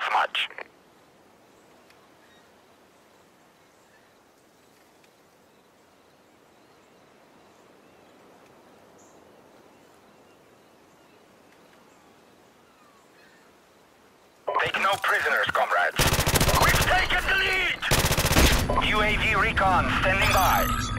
deathmatch. Take no prisoners, comrades. We've taken the lead! UAV recon standing by.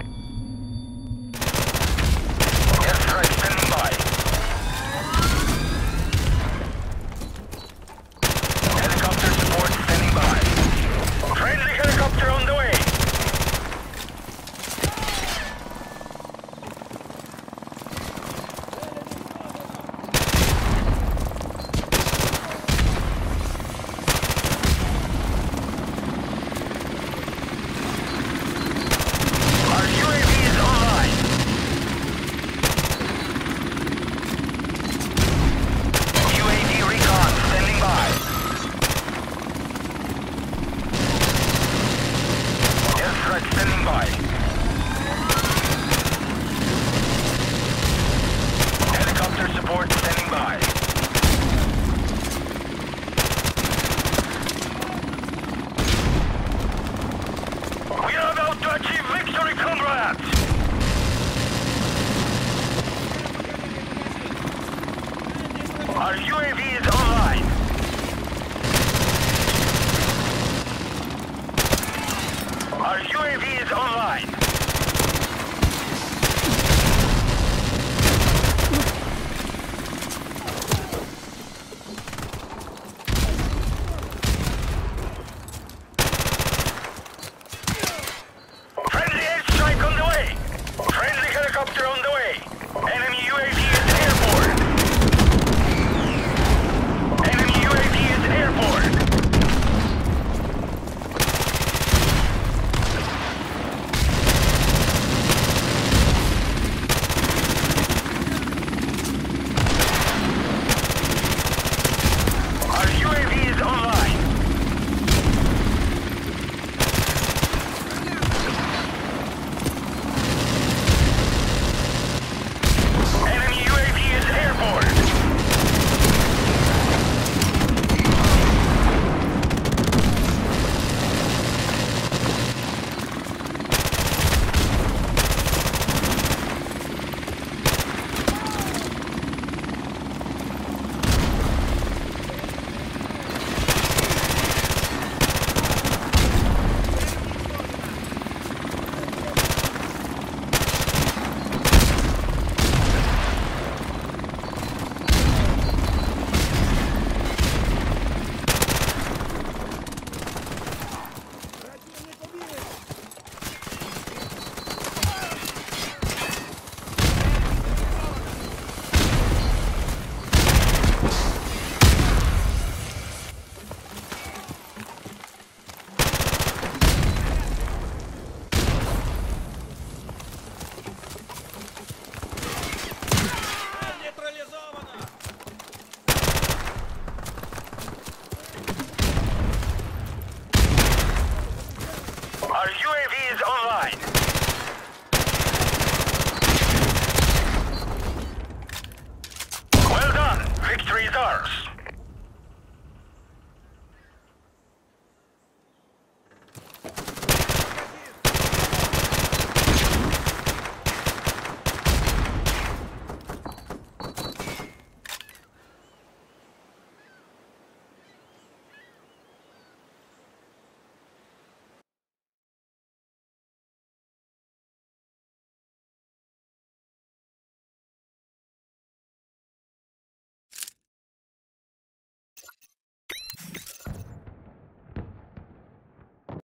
Standing by. Our UAV is online!